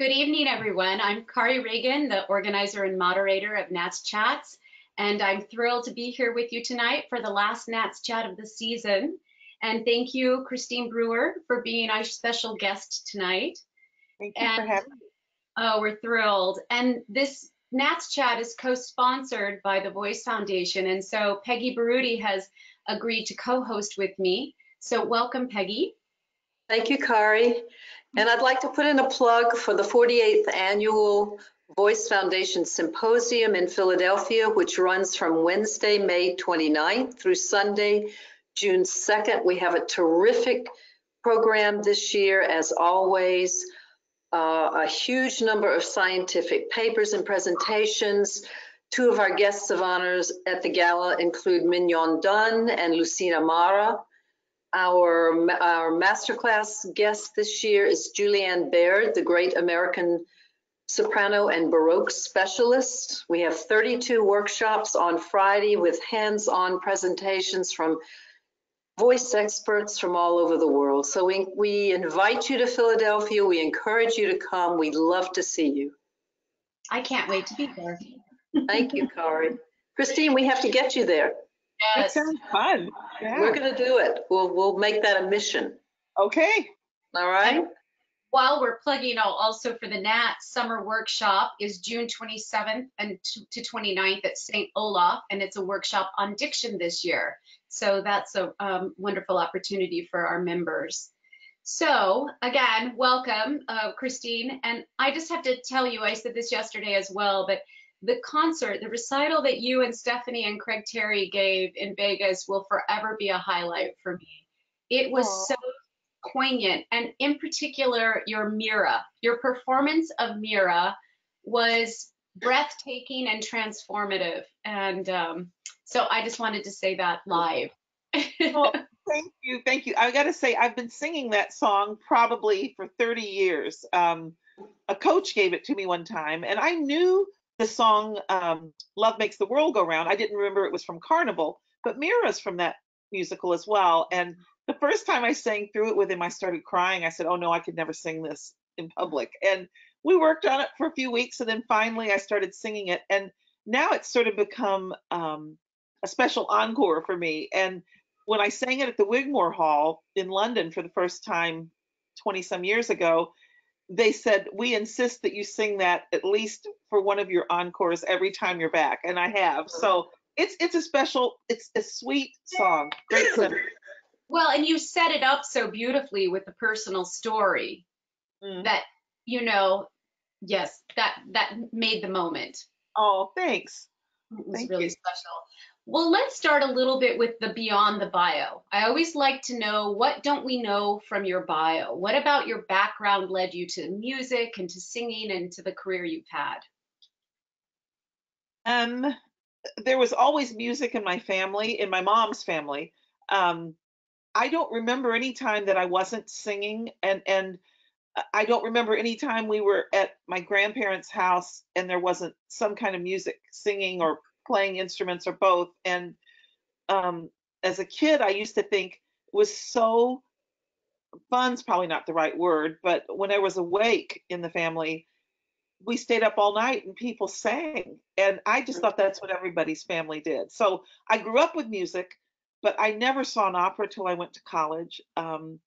Good evening, everyone. I'm Kari Ragan, the organizer and moderator of Nats Chats, and I'm thrilled to be here with you tonight for the last Nats Chat of the season. And thank you, Christine Brewer, for being our special guest tonight. Thank you And- for having me. Oh, we're thrilled. And this Nats Chat is co-sponsored by the Voice Foundation, and so Peggy Baroody has agreed to co-host with me. So welcome, Peggy. Thank you, Kari. And I'd like to put in a plug for the 48th Annual Voice Foundation Symposium in Philadelphia, which runs from Wednesday, May 29th through Sunday, June 2nd. We have a terrific program this year, as always. Uh, a huge number of scientific papers and presentations. Two of our guests of honors at the gala include Mignon Dunn and Lucine Amara. Our, our masterclass guest this year is Julianne Baird, the great American soprano and Baroque specialist. We have 32 workshops on Friday with hands-on presentations from voice experts from all over the world. So we, we invite you to Philadelphia. We encourage you to come. We'd love to see you. I can't wait to be there. Thank you, Kari. Christine, we have to get you there. That Yes. sounds fun. We're Yeah. gonna do it. We'll, we'll make that a mission. Okay. All right? While we're plugging out also for the NAT Summer Workshop is June 27th and t- to 29th at St. Olaf, and it's a workshop on diction this year. So that's a um, wonderful opportunity for our members. So again, welcome, uh, Christine. And I just have to tell you, I said this yesterday as well, but the concert, the recital that you and Stephanie and Craig Terry gave in Vegas will forever be a highlight for me. It was Aw. so poignant, and in particular, your Mira. Your performance of Mira was breathtaking and transformative. And um, so I just wanted to say that live. Well, thank you. Thank you. I got to say, I've been singing that song probably for 30 years. Um, a coach gave it to me one time, and I knew the song um, Love Makes the World Go Round. I didn't remember it was from Carnival, but Mira's from that musical as well. And the first time I sang through it with him, I started crying. I said, Oh no, I could never sing this in public. And we worked on it for a few weeks, and then finally I started singing it. And now it's sort of become um, a special encore for me. And when I sang it at the Wigmore Hall in London for the first time 20 some years ago, they said, We insist that you sing that at least for one of your encores every time you're back. And I have. So it's it's a special, it's a sweet song. Great sentiment. well, and you set it up so beautifully with the personal story Mm. that, you know, yes, that that made the moment. Oh, thanks. It was Thank really you. special. Well, let's start a little bit with the beyond the bio. I always like to know what don't we know from your bio? What about your background led you to music and to singing and to the career you've had? Um, there was always music in my family, in my mom's family. Um, I don't remember any time that I wasn't singing, and and I- I don't remember any time we were at my grandparents' house and there wasn't some kind of music, singing or playing instruments or both. And um, as a kid, I used to think it was so fun's probably not the right word, but when I was awake in the family, we stayed up all night and people sang. And I just thought that's what everybody's family did. So I grew up with music, but I never saw an opera till I went to college. Um,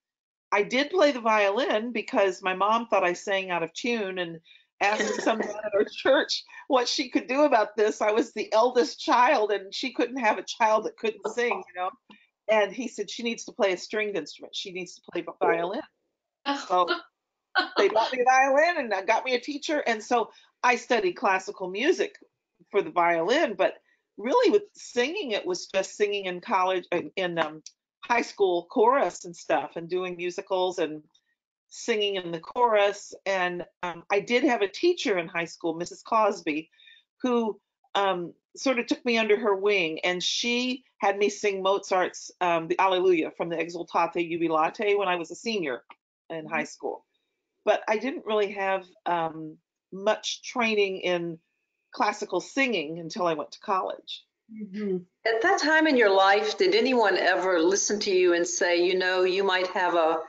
I did play the violin because my mom thought I sang out of tune and asked someone at our church what she could do about this. I was the eldest child and she couldn't have a child that couldn't sing, you know. And he said she needs to play a stringed instrument. She needs to play vi- violin. So they bought me a violin and got me a teacher. And so I studied classical music for the violin, but really with singing, it was just singing in college, in um, high school chorus and stuff, and doing musicals and singing in the chorus. And um, I did have a teacher in high school, Mrs. Cosby, who um, sort of took me under her wing, and she had me sing Mozart's um, the Alleluia from the Exultate Jubilate when I was a senior in high school but I didn't really have um, much training in classical singing until I went to college. Mhm. At that time in your life, did anyone ever listen to you and say, you know, you might have a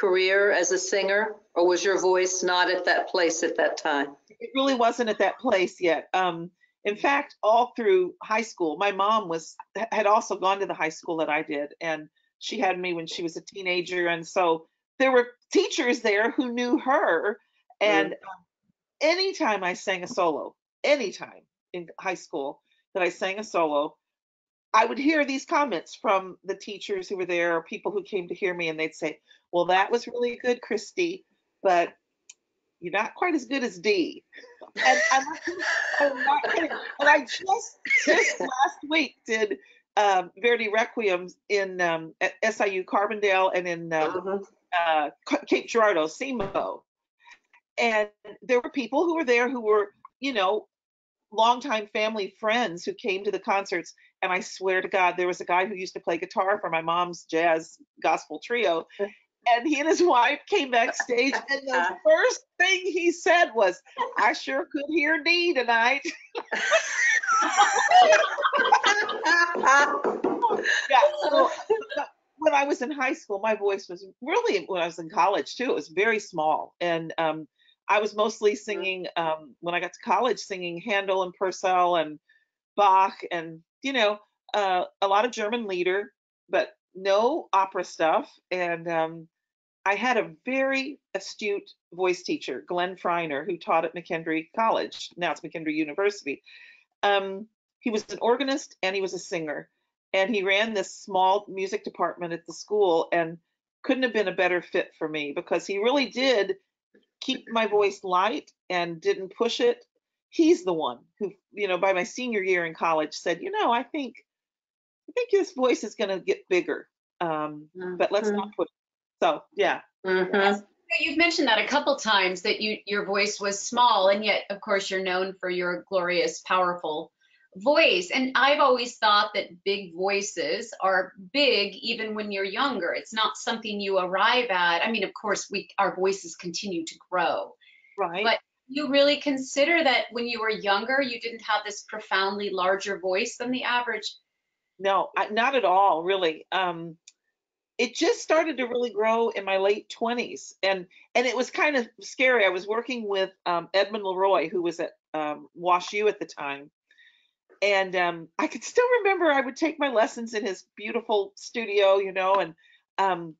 career as a singer? Or was your voice not at that place at that time? it really wasn't at that place yet. Um, in fact, all through high school, my mom was had also gone to the high school that I did, and she had me when she was a teenager, and so there were teachers there who knew her. And um, anytime I sang a solo, anytime in high school that I sang a solo, I would hear these comments from the teachers who were there or people who came to hear me, and they'd say, "Well, that was really good, Christy, but you're not quite as good as D." And I'm, I'm not kidding. And I just just last week did um, Verdi Requiems in um, at SIU Carbondale and in um, Mhm. uh, Cape Girardeau, SEMO. And there were people who were there who were, you know, longtime family friends who came to the concerts. And I swear to God, there was a guy who used to play guitar for my mom's jazz gospel trio. And he and his wife came backstage, and the first thing he said was, I sure could hear Dee tonight. Yeah. So, when I was in high school, my voice was really when I was in college too. It was very small, and um, I was mostly singing. Um, when I got to college, singing Handel and Purcell and Bach, and you know, uh, a lot of German lieder, but no opera stuff. And um, I had a very astute voice teacher, Glenn Freiner, who taught at McKendree College. Now it's McKendree University. Um, he was an organist and he was a singer and he ran this small music department at the school and couldn't have been a better fit for me because he really did keep my voice light and didn't push it he's the one who you know by my senior year in college said you know i think i think this voice is going to get bigger um, but let's not put so yeah Mhm. So You've mentioned that a couple times that you your voice was small, and yet, of course, you're known for your glorious, powerful voice. And I've always thought that big voices are big even when you're younger. It's not something you arrive at. I mean, of course, we our voices continue to grow. right But you really consider that when you were younger, you didn't have this profoundly larger voice than the average. No, not at all, really. Um, it just started to really grow in my late 20s, and and it was kind of scary. I was working with um, Edmund Leroy, who was at um, Wash U at the time, and um, I could still remember I would take my lessons in his beautiful studio, you know, and um,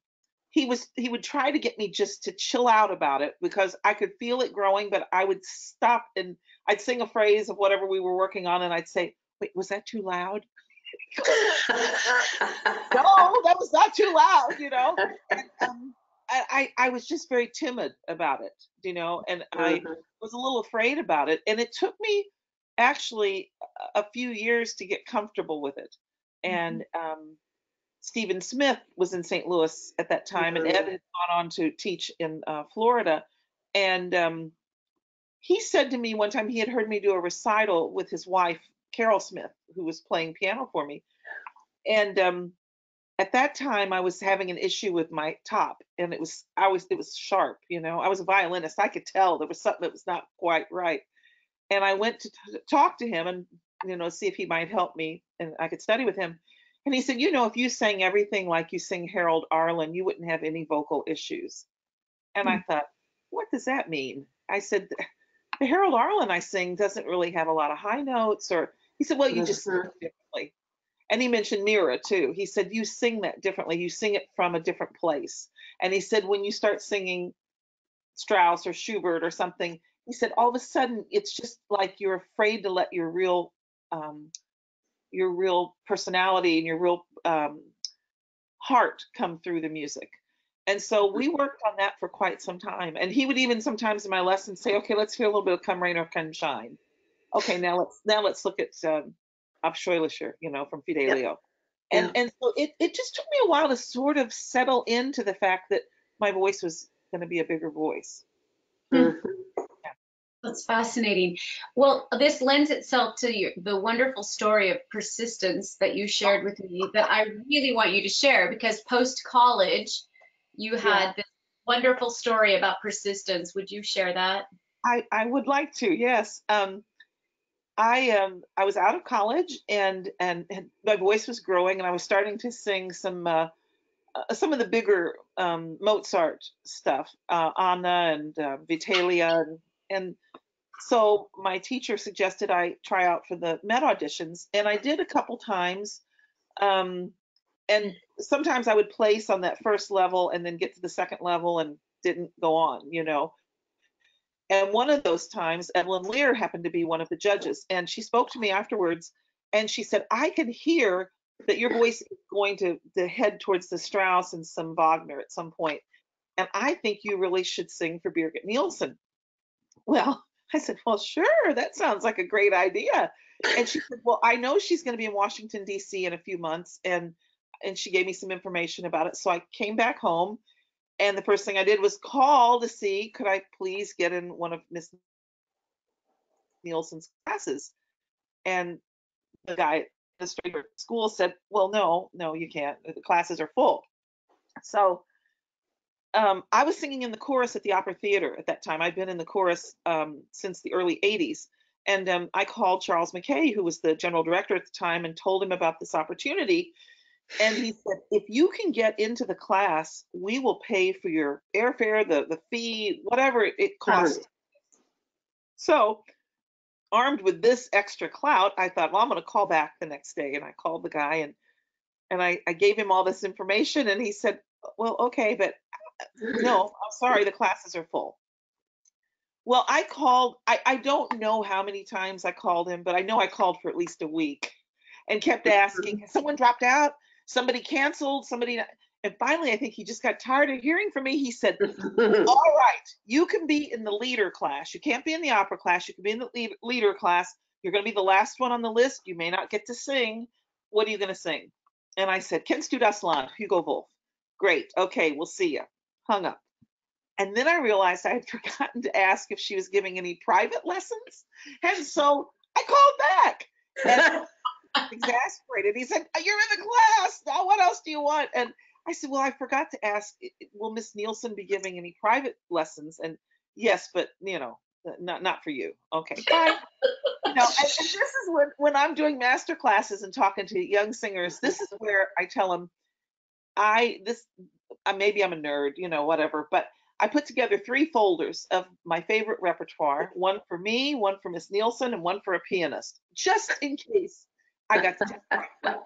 he was he would try to get me just to chill out about it because I could feel it growing, but I would stop and I'd sing a phrase of whatever we were working on, and I'd say, "Wait, was that too loud?" no, that was not too loud, you know. And, um, I, I was just very timid about it, you know, and I Mhm. was a little afraid about it. And it took me actually a a few years to get comfortable with it. And um, Stephen Smith was in St. Louis at that time, and Ed had gone on to teach in uh, Florida. And um, he said to me one time he had heard me do a recital with his wife, Carol Smith, who was playing piano for me. And um, at that time, I was having an issue with my top, and it was I was it was sharp, you know. I was a violinist. I could tell there was something that was not quite right. And I went to t- talk to him and you know see if he might help me, and I could study with him. And he said, you know, if you sang everything like you sing Harold Arlen, you wouldn't have any vocal issues. And I thought, what does that mean? I said, the Harold Arlen I sing doesn't really have a lot of high notes. Or he said, well, you just sing it differently. And he mentioned Mira too. He said, you sing that differently. You sing it from a different place. And he said, when you start singing Strauss or Schubert or something, he said, all of a sudden, it's just like you're afraid to let your real, um, your real personality and your real um, heart come through the music. And so we worked on that for quite some time. And he would even sometimes in my lessons say, okay, let's hear a little bit of Come Rain or Come Shine. Okay, now let's now let's look at um, Abscheulicher, you know, from Fidelio. And and so it, it just took me a while to sort of settle into the fact that my voice was going to be a bigger voice. Mhm. That's fascinating. Well, this lends itself to your, the wonderful story of persistence that you shared with me that I really want you to share because post college, you had this wonderful story about persistence. Would you share that? I, I would like to, yes. Um, I um I was out of college and and, and my voice was growing and I was starting to sing some uh, uh, some of the bigger um, Mozart stuff, uh, Anna and uh, Vitellia, and, and so my teacher suggested I try out for the Met auditions, and I did a couple times. Um, and sometimes I would place on that first level and then get to the second level and didn't go on, you know. And one of those times, Evelyn Lear happened to be one of the judges, and she spoke to me afterwards, and she said, "I can hear that your voice is going to, to head towards the Strauss and some Wagner at some point, and I think you really should sing for Birgit Nilsson." Well, I said, "Well, sure, that sounds like a great idea." And she said, "Well, I know she's going to be in Washington D.C. in a few months, and and she gave me some information about it. So I came back home and the first thing I did was call to see could I please get in one of Miss Nilsson's classes. And the guy at the school said, "Well, no, no, you can't. The classes are full." So um, I was singing in the chorus at the Opera Theater at that time. I'd been in the chorus um, since the early '80s, and um, I called Charles McKay, who was the general director at the time, and told him about this opportunity. And he said, if you can get into the class, we will pay for your airfare, the, the fee, whatever it costs. So, armed with this extra clout, I thought, well, I'm going to call back the next day. And I called the guy and and I, I gave him all this information. And he said, well, okay, but no, I'm sorry, the classes are full. Well, I called, I, I don't know how many times I called him, but I know I called for at least a week and kept asking, has someone dropped out? somebody canceled, somebody, and finally, I think he just got tired of hearing from me. He said, All right, you can be in the lieder class. You can't be in the opera class. You can be in the lead- lieder class. You're going to be the last one on the list. You may not get to sing. What are you going to sing? And I said, Kennst du das Land, Hugo Wolf. Great. Okay, we'll see you. Hung up. And then I realized I had forgotten to ask if she was giving any private lessons. And so I called back. And exasperated. He said, "You're in the class. Now, what else do you want?" And I said, "Well, I forgot to ask. Will Miss Nilsson be giving any private lessons?" And yes, but you know, not not for you. Okay, you know, and, and, this is when when I'm doing master classes and talking to young singers. This is where I tell them, I this maybe I'm a nerd, you know, whatever, but. I put together three folders of my favorite repertoire, one for me, one for Miss Nilsson, and one for a pianist, just in case I got to.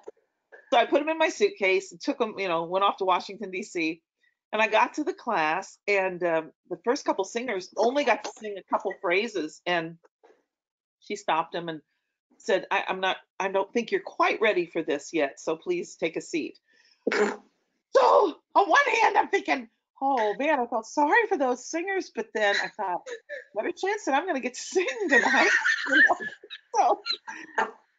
so I put them in my suitcase and took them, you know, went off to Washington D.C. And I got to the class, and um, the first couple singers only got to sing a couple phrases, and she stopped them and said, I, "I'm not. I don't think you're quite ready for this yet. So please take a seat." so on one hand, I'm thinking, "Oh man, I felt sorry for those singers," but then I thought, "What a chance that I'm going to get to sing tonight." so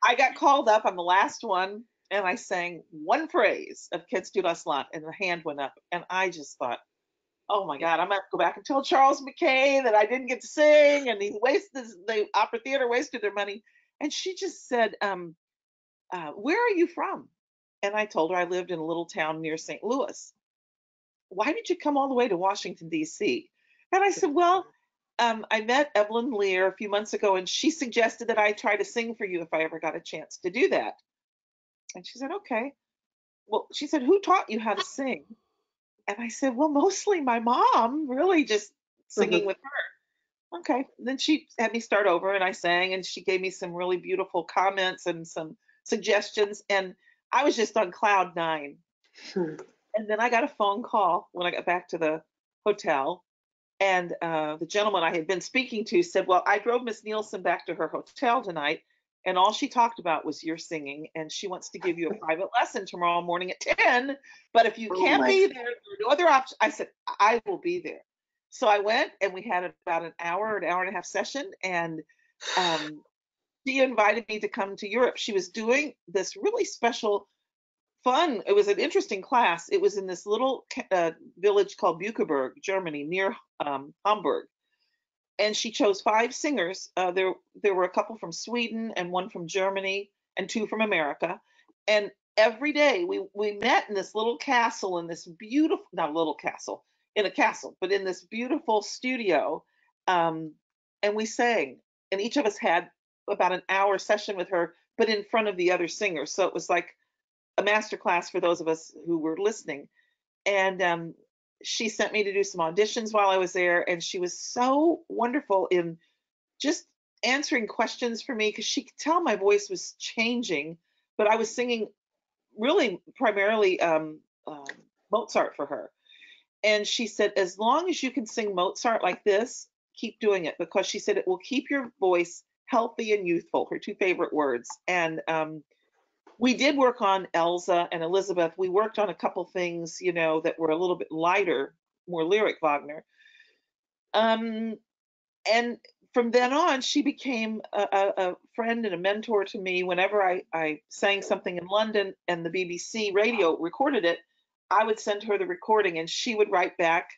I got called up. I'm the last one, and I sang one phrase of Kennst du das Land, and the hand went up, and I just thought, oh my God, I'm gonna go back and tell Charles McKay that I didn't get to sing, and he wasted the opera theater wasted their money. And she just said, um, uh, "Where are you from?" And I told her I lived in a little town near St. Louis. Why did you come all the way to Washington D.C.? And I said, well, um, I met Evelyn Lear a few months ago, and she suggested that I try to sing for you if I ever got a chance to do that. And she said, okay. Well, she said, who taught you how to sing? And I said, well, mostly my mom, really just singing Mhm. with her. Okay. Then she had me start over, and I sang, and she gave me some really beautiful comments and some suggestions, and I was just on cloud nine. Hmm. And then I got a phone call when I got back to the hotel. And uh, the gentleman I had been speaking to said, Well, I drove Miss Nilsson back to her hotel tonight, and all she talked about was your singing, and she wants to give you a private lesson tomorrow morning at 10. But if you Oh can't be there, there are no other option. I said, I will be there. So I went, and we had about an hour, an hour and a half session, and um, she invited me to come to Europe. She was doing this really special fun. It was an interesting class. It was in this little uh, village called Bückeburg, Germany, near um, Hamburg. And she chose five singers. Uh, there, there were a couple from Sweden and one from Germany and two from America. And every day we we met in this little castle in this beautiful, not a little castle, in a castle, but in this beautiful studio. Um, and we sang. And each of us had about an hour session with her, but in front of the other singers. So it was like a master class for those of us who were listening. and um, she sent me to do some auditions while I was there, and she was so wonderful in just answering questions for me because she could tell my voice was changing, but I was singing really primarily um, um, Mozart for her. And she said, as long as you can sing Mozart like this, keep doing it because she said it will keep your voice healthy and youthful, her two favorite words. And um, we did work on Elsa and Elizabeth. We worked on a couple things, you know, that were a little bit lighter, more lyric Wagner. Um, and from then on, she became a, a, a friend and a mentor to me. Whenever I, I sang something in London and the BBC radio recorded it, I would send her the recording and she would write back,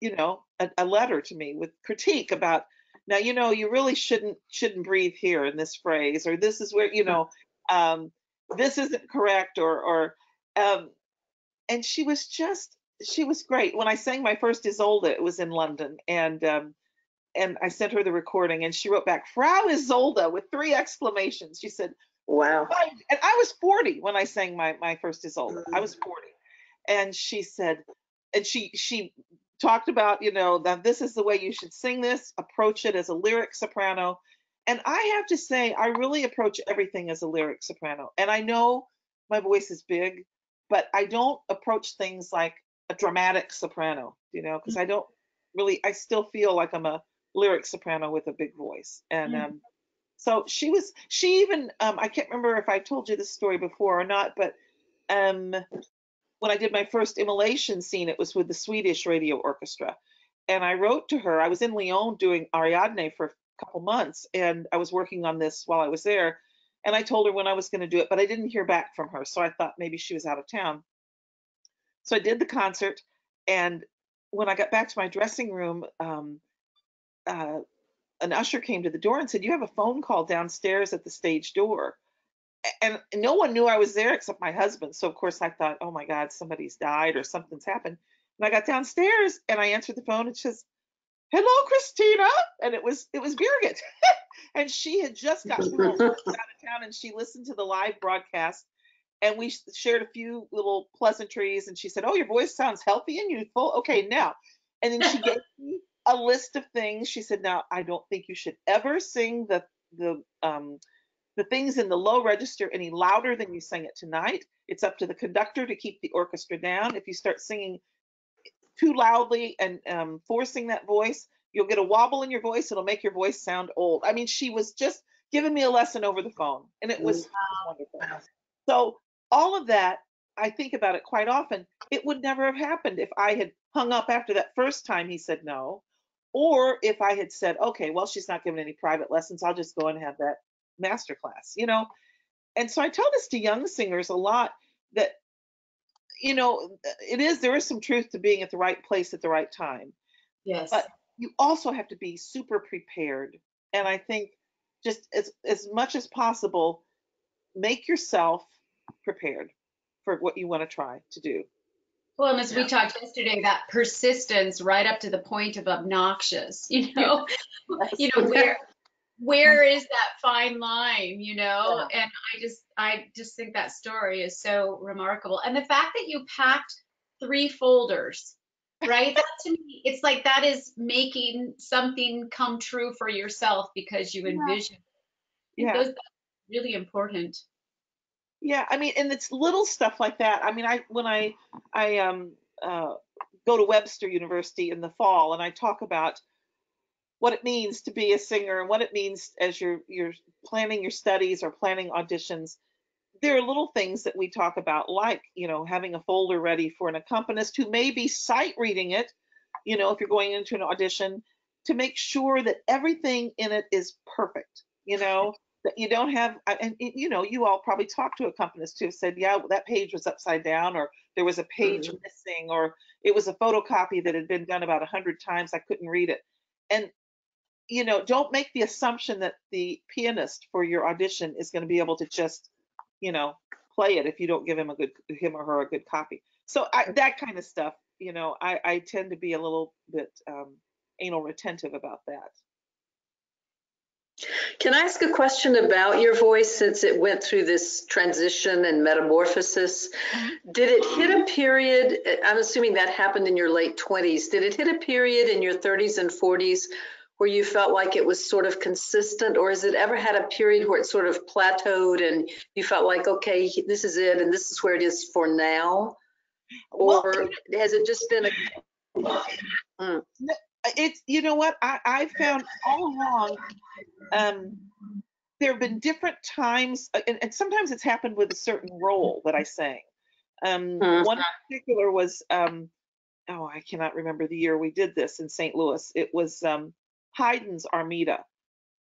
you know, a, a letter to me with critique about, now, you know, you really shouldn't shouldn't breathe here in this phrase, or this is where, you know, um, this isn't correct, or or um, and she was just she was great. When I sang my first Isolde, it was in London, and um, and I sent her the recording, and she wrote back, "Frau Isolde" with three exclamations. She said, Wow. And I was 40 when I sang my my first Isolde. I was 40, and she said, and she she talked about, you know, that this is the way you should sing this, approach it as a lyric soprano. And I have to say, I really approach everything as a lyric soprano. And I know my voice is big, but I don't approach things like a dramatic soprano, you know, because I don't really, I still feel like I'm a lyric soprano with a big voice. And Mm. um, so she was, she even, um, I can't remember if I told you this story before or not, but um, when I did my first immolation scene, it was with the Swedish Radio Orchestra. And I wrote to her, I was in Lyon doing Ariadne for a couple months, and I was working on this while I was there. And I told her when I was going to do it, but I didn't hear back from her. So I thought maybe she was out of town. So I did the concert. And when I got back to my dressing room, um, uh, an usher came to the door and said, You have a phone call downstairs at the stage door and no one knew I was there except my husband. So of course I thought, oh my God, somebody's died or something's happened. And I got downstairs and I answered the phone and she says, "Hello, Christina," and it was it was Birgit, and she had just gotten home out of town and she listened to the live broadcast. And we shared a few little pleasantries, and she said, "Oh, your voice sounds healthy and youthful. Okay, now." And then she gave me a list of things. She said, "Now, I don't think you should ever sing the the um, the things in the low register any louder than you sang it tonight. It's up to the conductor to keep the orchestra down. If you start singing too loudly and um, forcing that voice, you'll get a wobble in your voice. It'll make your voice sound old. I mean, she was just giving me a lesson over the phone, and it was wonderful. So all of that, I think about it quite often. It would never have happened if I had hung up after that first time he said no, or if I had said, okay, well, she's not giving any private lessons. I'll just go and have that master class, you know? And so I tell this to young singers a lot that, you know, it is, there is some truth to being at the right place at the right time. Yes. But you also have to be super prepared. And I think just as, as much as possible, make yourself prepared for what you want to try to do. Well, and as we talked yesterday, that persistence right up to the point of obnoxious, you know, you know, where where is that fine line, you know? And I just I just think that story is so remarkable. And the fact that you packed three folders, right? that to me, it's like that is making something come true for yourself because you Yeah. envision. Yeah. Those that's really important. Yeah, I mean, and it's little stuff like that. I mean, I when I I um uh, go to Webster University in the fall, and I talk about what it means to be a singer and what it means as you're you're planning your studies or planning auditions. There are little things that we talk about, like you know having a folder ready for an accompanist who may be sight reading it. You know, if you're going into an audition, to make sure that everything in it is perfect. You know, that you don't have and you know you all probably talked to accompanists who have said yeah that page was upside down or there was a page mm-hmm. missing or it was a photocopy that had been done about a hundred times i couldn't read it and you know don't make the assumption that the pianist for your audition is going to be able to just you know play it if you don't give him a good him or her a good copy. So I, that kind of stuff you know i i tend to be a little bit um anal retentive about that. Can I ask a question about your voice since it went through this transition and metamorphosis? Did it hit a period, I'm assuming that happened in your late 20s, did it hit a period in your 30s and 40s where you felt like it was sort of consistent, or has it ever had a period where it sort of plateaued and you felt like, okay, this is it and this is where it is for now? Well, Or has it just been a, it's you know what I, I found all along um there have been different times uh, and, and sometimes it's happened with a certain role that i sang um Mhm. one particular was um oh i cannot remember the year we did this in st louis it was um haydn's armida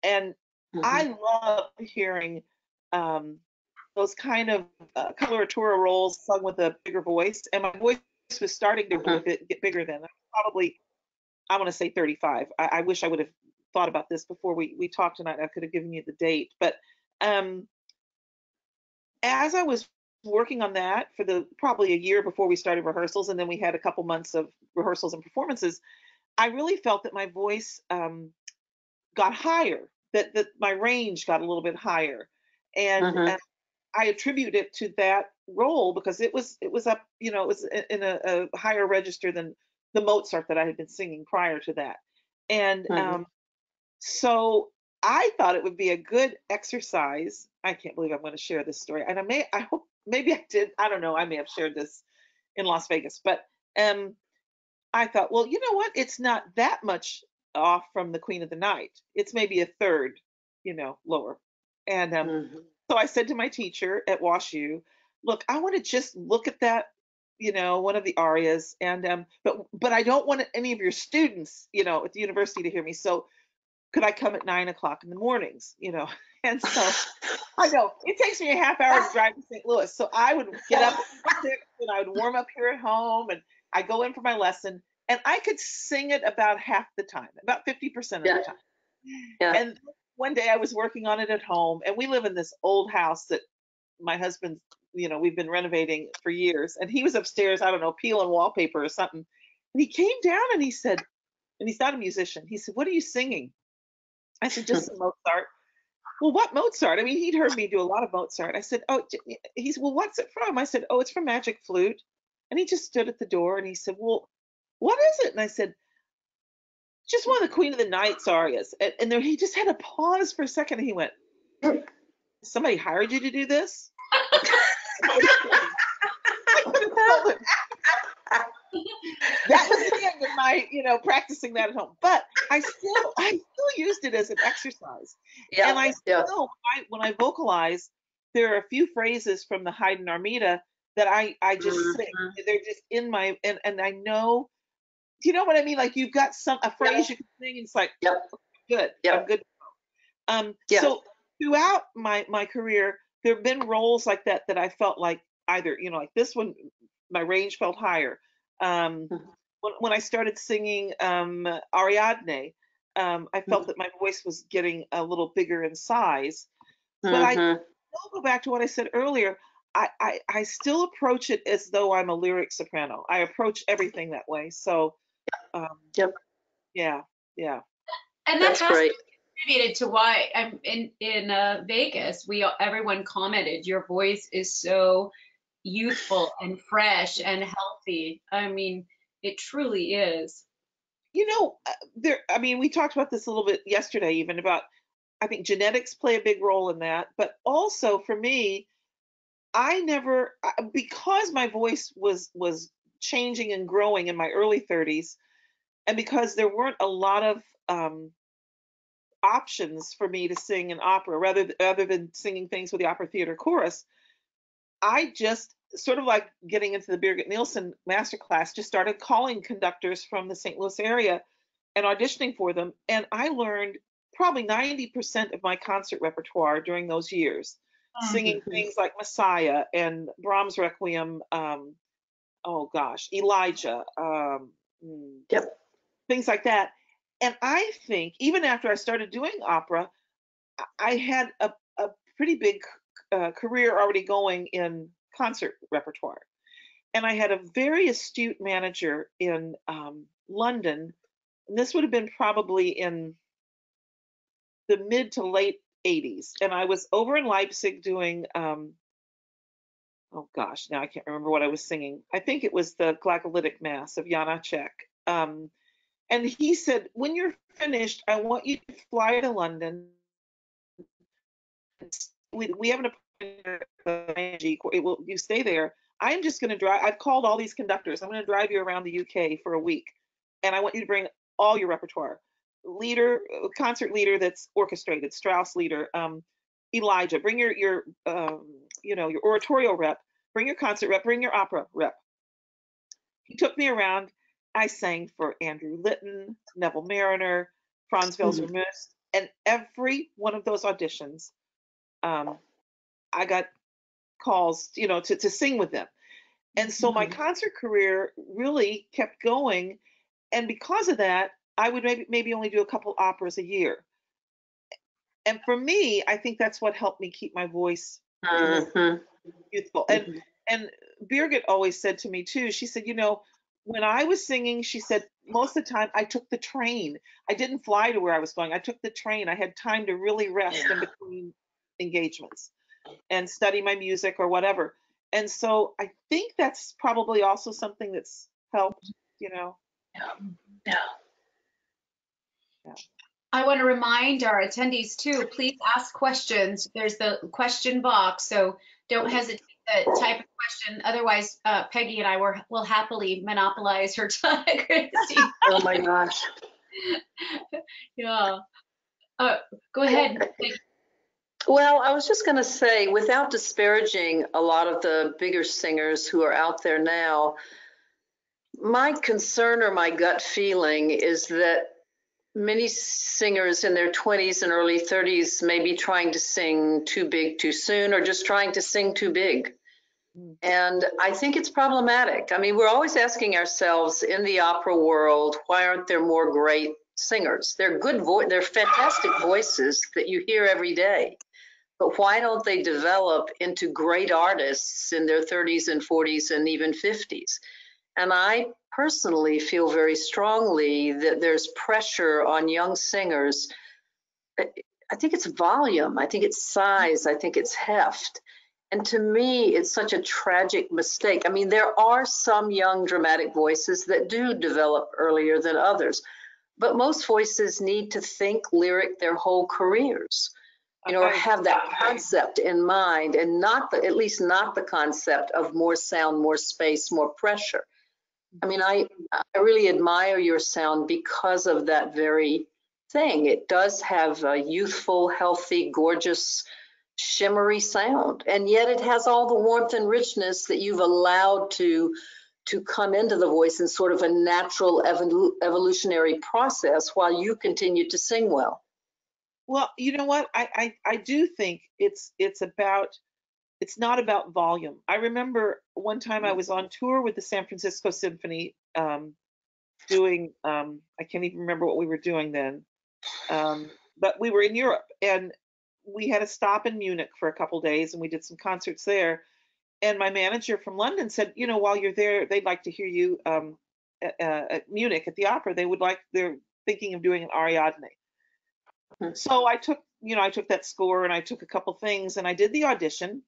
and i love hearing um those kind of uh, coloratura roles sung with a bigger voice and my voice was starting to get, get bigger then probably I want to say 35. I, I wish I would have thought about this before we, we talked tonight. I could have given you the date. But um, as I was working on that for the probably a year before we started rehearsals, and then we had a couple months of rehearsals and performances, I really felt that my voice um, got higher, that that my range got a little bit higher, and Mhm. uh, I attribute it to that role because it was it was up, you know, it was in a, a higher register than the Mozart that I had been singing prior to that. And Mhm. um, so I thought it would be a good exercise. I can't believe I'm going to share this story. And I may, I hope, maybe I did. I don't know. I may have shared this in Las Vegas, but um, I thought, well, you know what? It's not that much off from the Queen of the Night. It's maybe a third, you know, lower. And um, Mhm. so I said to my teacher at WashU, look, I want to just look at that, you know, one of the arias, and um, but but I don't want any of your students, you know, at the university to hear me. So could I come at nine o'clock in the mornings, you know? And so I know it takes me a half hour to drive to St. Louis. So I would get up at six and I would warm up here at home and I go in for my lesson and I could sing it about half the time, about 50% of Yeah. the time. Yeah. And one day I was working on it at home and we live in this old house that my husband, you know, we've been renovating for years and he was upstairs, I don't know, peeling wallpaper or something. And he came down and he said, and he's not a musician. He said, "What are you singing?" I said, "Just some Mozart." Well, what Mozart? I mean, he'd heard me do a lot of Mozart. I said, "Oh," he's, "Well, what's it from?" I said, "Oh, it's from Magic Flute." And he just stood at the door and he said, "Well, what is it?" And I said, "Just one of the Queen of the Nights arias." And, and then he just had a pause for a second and he went, "Somebody hired you to do this?" I could have told him. that was the end of my, you know, practicing that at home. But I still, I still used it as an exercise. Yeah. and I yeah. still, when I, when I vocalize, there are a few phrases from the Haydn Armida that I, I just sing. Mhm. They're just in my, and, and I know, do you know what I mean? Like you've got some, a phrase you can sing it's like, Yep. good, Yep. I'm good. Um, Yeah. so throughout my, my career, there have been roles like that that I felt like either, you know, like this one, my range felt higher. Um, Mhm. when, when I started singing um, Ariadne, um, I felt that my voice was getting a little bigger in size. But I Mhm. I'll go back to what I said earlier. I, I, I still approach it as though I'm a lyric soprano. I approach everything that way. So, um, Yep. yeah, yeah. And that That's has great. contributed to why I'm in in uh, Vegas. We everyone commented your voice is so youthful and fresh and healthy. I mean, it truly is. You know, uh, there. I mean, we talked about this a little bit yesterday, even about. I think genetics play a big role in that, but also for me, I never because my voice was was changing and growing in my early 30s, and because there weren't a lot of um, options for me to sing in opera rather th- than singing things with the opera theater chorus i just sort of like getting into the birgit nilsson masterclass just started calling conductors from the st louis area and auditioning for them and i learned probably 90% of my concert repertoire during those years singing Mhm. things like messiah and brahms requiem um, oh gosh elijah um, mm, Yep. things like that. And I think even after I started doing opera, I- I had a, a pretty big uh, career already going in concert repertoire. And I had a very astute manager in um, London. And this would have been probably in the mid to late 80s. And I was over in Leipzig doing, um, oh gosh, now I can't remember what I was singing. I think it was the Glagolitic Mass of Janacek. Um, and he said, when you're finished, I want you to fly to London. We, we have an appointment. It will, you stay there. I'm just going to drive. I've called all these conductors. I'm going to drive you around the UK for a week. And I want you to bring all your repertoire. Lieder, concert lieder that's orchestrated, Strauss lieder, um, Elijah, bring your, your um, you know, your oratorio rep, bring your concert rep, bring your opera rep. He took me around. I sang for Andrew Litton, Neville Marriner, Franz Welser Möst, and every one of those auditions, um, I got calls, you know, to, to sing with them. And so my concert career really kept going. And because of that, I would maybe, maybe only do a couple operas a year. And for me, I think that's what helped me keep my voice Mhm. youthful. And and Birgit always said to me too, she said, you know, when I was singing, she said, most of the time I took the train. I didn't fly to where I was going. I took the train. I had time to really rest in between engagements and study my music or whatever. And so I think that's probably also something that's helped, you know. Yeah. Yeah. I want to remind our attendees too, please ask questions. There's the question box, so don't hesitate to type a question. Otherwise, uh, Peggy and I were, will happily monopolize her time. Oh my gosh. Yeah. Uh, Go ahead. Well, I was just going to say, without disparaging a lot of the bigger singers who are out there now, my concern or my gut feeling is that many singers in their 20s and early 30s may be trying to sing too big too soon or just trying to sing too big. Hmm. And I think it's problematic. I mean, we're always asking ourselves in the opera world, why aren't there more great singers? They're good voice, they're fantastic voices that you hear every day. But why don't they develop into great artists in their 30s and 40s and even 50s? And I personally feel very strongly that there's pressure on young singers. I think it's volume, I think it's size, I think it's heft. And to me, it's such a tragic mistake. I mean, there are some young dramatic voices that do develop earlier than others, but most voices need to think lyric their whole careers you know, or have that concept in mind and not the, at least not the concept of more sound, more space, more pressure. I mean, I, I really admire your sound because of that very thing. It does have a youthful, healthy, gorgeous, shimmery sound. And yet it has all the warmth and richness that you've allowed to to come into the voice in sort of a natural evolu- evolutionary process while you continue to sing well. Well, you know what? I, I, I do think it's it's about it's not about volume. I remember one time I was on tour with the San Francisco Symphony, um, doing um, I can't even remember what we were doing then, um, but we were in Europe and we had a stop in Munich for a couple days and we did some concerts there. And my manager from London said, you know, while you're there, they'd like to hear you um, at, uh, at Munich at the opera. They would like they're thinking of doing an Ariadne. Hmm. So I took, you know, I took that score and I took a couple things and I did the audition.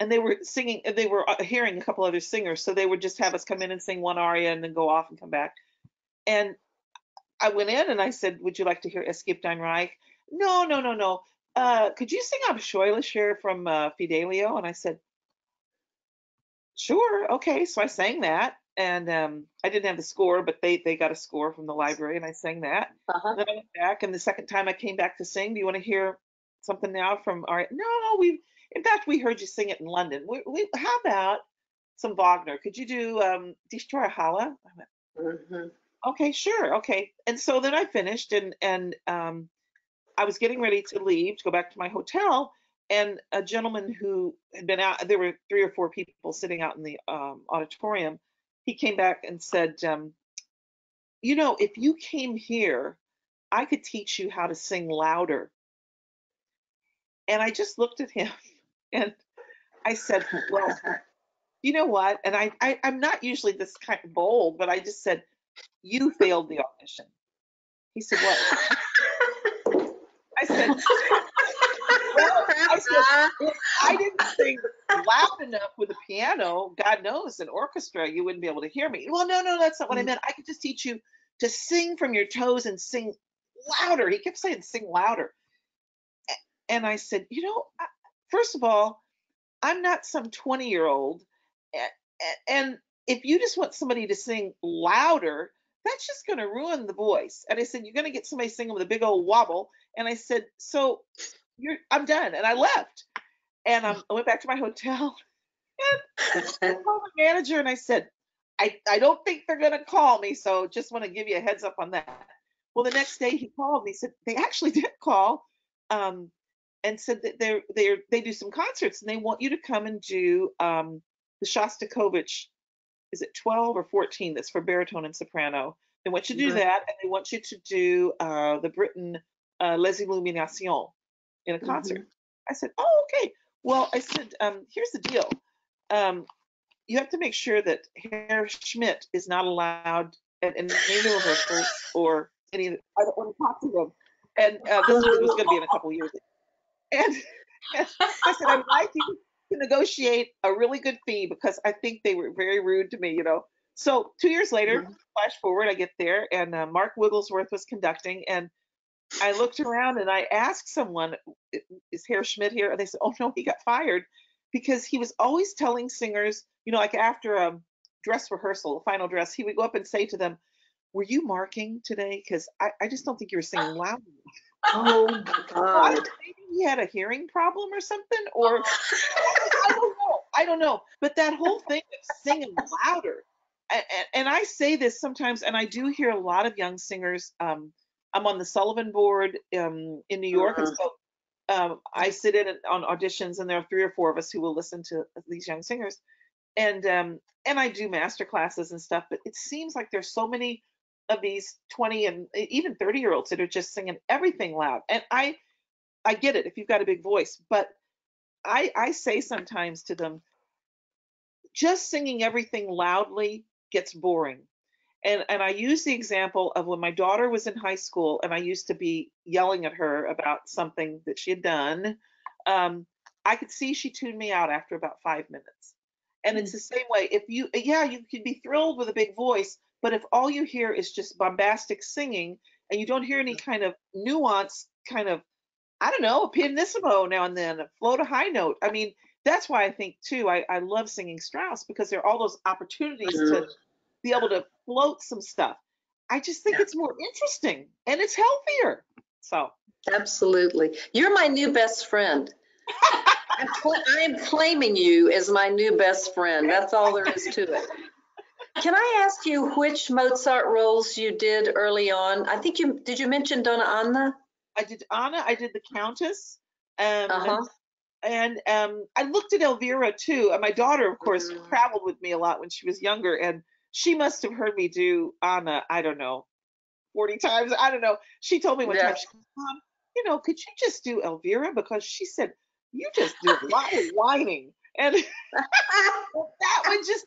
And they were singing, they were uh, hearing a couple other singers, so they would just have us come in and sing one aria and then go off and come back. And I went in and I said, "Would you like to hear Es gibt ein Reich?" No, no, no, no. Uh, could you sing Abscheulicher from uh, Fidelio? And I said, "Sure, okay." So I sang that, and um, I didn't have the score, but they they got a score from the library, and I sang that. Uh-huh. Then I went back, and the second time I came back to sing, do you want to hear something now from our? No, we. In fact, we heard you sing it in London. We, we, how about some Wagner? Could you do um, Die Halle? I went, Mhm. okay, sure, okay. And so then I finished, and and um, I was getting ready to leave to go back to my hotel, and a gentleman who had been out. There were three or four people sitting out in the um, auditorium. He came back and said, um, "You know, if you came here, I could teach you how to sing louder." And I just looked at him, and I said, "Well." you know what? And I, I I'm not usually this kind of bold, but I just said, you failed the audition. He said, what? said, well, I said, I didn't sing loud enough with a piano. God knows, an orchestra, you wouldn't be able to hear me. Well, no, no, that's not what I Mm. meant. I could just teach you to sing from your toes and sing louder. He kept saying, sing louder. And I said, you know, I- first of all, I'm not some 20 year old. And if you just want somebody to sing louder, that's just going to ruin the voice. And I said, you're going to get somebody singing with a big old wobble. And I said, so you're, I'm done. And I left. And I went back to my hotel. And I called the manager and I said, I, I don't think they're going to call me. So just want to give you a heads up on that. Well, the next day he called me. He said they actually did call um, and said that they're, they're, they do some concerts and they want you to come and do um, the Shostakovich. Is it 12 or 14 that's for baritone and soprano? They want you to do Mhm. that and they want you to do uh, the Britten uh, Les Illuminations in a concert. I said, oh, okay. Well, I said, um, here's the deal. Um, you have to make sure that Herr Schmidt is not allowed at any rehearsals or any. I don't want to talk to him. And uh, this was going to be in a couple years. And, I said, I'd like you to negotiate a really good fee because I think they were very rude to me, you know. So two years later, flash forward, I get there, and uh, Mark Wigglesworth was conducting, and I looked around and I asked someone, "Is Herr Schmidt here?" And they said, "Oh no, he got fired because he was always telling singers, you know, like after a dress rehearsal, the final dress, he would go up and say to them." Were you marking today? Because I, I just don't think you were singing loud enough. Oh my God. He had a hearing problem or something, or I don't know. I don't know. But that whole thing of singing louder, and, and I say this sometimes, and I do hear a lot of young singers. Um, I'm on the Sullivan board um, in New York, and so um, I sit in on auditions, and there are three or four of us who will listen to these young singers, and um, and I do master classes and stuff. But it seems like there's so many of these 20 and even 30 year olds that are just singing everything loud, and I I get it if you've got a big voice, but I I say sometimes to them, just singing everything loudly gets boring. And and I use the example of when my daughter was in high school and I used to be yelling at her about something that she had done. Um, I could see she tuned me out after about five minutes. And it's the same way. If you, yeah, you could be thrilled with a big voice, but if all you hear is just bombastic singing and you don't hear any kind of nuance, kind of I don't know, a pianissimo now and then, a float a high note. I mean, that's why I think too, I, I love singing Strauss because there are all those opportunities to mm-hmm. be able to float some stuff. I just think it's more interesting and it's healthier. So Absolutely. You're my new best friend. I'm cla- I am claiming you as my new best friend. That's all there is to it. Can I ask you which Mozart roles you did early on? I think you, did you mention Donna Anna? I did Anna, I did the Countess, um, Uh-huh. and um, I looked at Elvira too. And my daughter, of course, Mhm. traveled with me a lot when she was younger, and she must have heard me do Anna. I don't know, forty times. I don't know. She told me one Yeah. time, she goes, "Mom, you know, could you just do Elvira because she said you just do a lot of whining, and that would just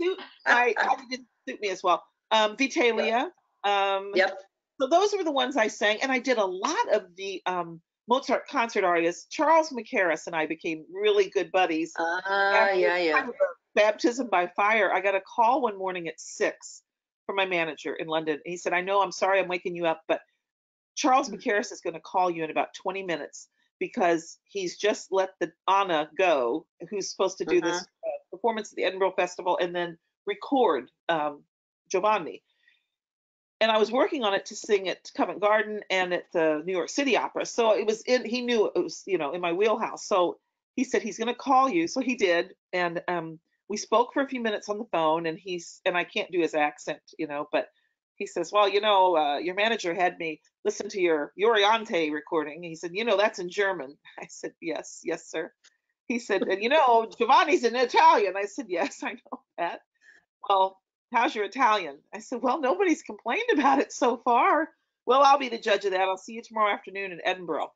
suit my. Didn't suit me as well. Um, Vitellia. Um, Yep. So those were the ones I sang, and I did a lot of the um, Mozart concert arias. Charles Mackerras and I became really good buddies. Ah, yeah, yeah. kind of a Baptism by fire. I got a call one morning at six from my manager in London. He said, "I know, I'm sorry, I'm waking you up, but Charles Mm. Mackerras is going to call you in about 20 minutes because he's just let the Anna go, who's supposed to do this Uh-huh. uh, performance at the Edinburgh Festival and then record um, Giovanni." And I was working on it to sing at Covent Garden and at the New York City Opera. So it was in, he knew it was, you know, in my wheelhouse. So he said he's going to call you. So he did. And um, we spoke for a few minutes on the phone and he's, and I can't do his accent, you know, but he says, well, you know, uh, your manager had me listen to your Euryanthe recording. He said, you know, that's in German. I said, yes, yes, sir. He said, and you know, Giovanni's in Italian. I said, yes, I know that. Well, how's your Italian? I said, well, nobody's complained about it so far. Well, I'll be the judge of that. I'll see you tomorrow afternoon in Edinburgh.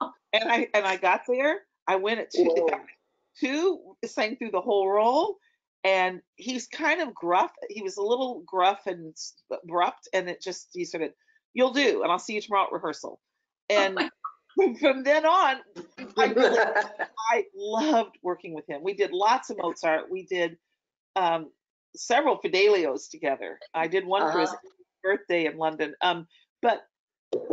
And I and I got there. I went at two, Whoa. two sang through the whole role, and he's kind of gruff. He was a little gruff and abrupt, and it just he sort of, "You'll do," and I'll see you tomorrow at rehearsal. And from then on, I really I loved working with him. We did lots of Mozart. We did um, several Fidelios together. I did one for his Uh-huh. birthday in London. Um, but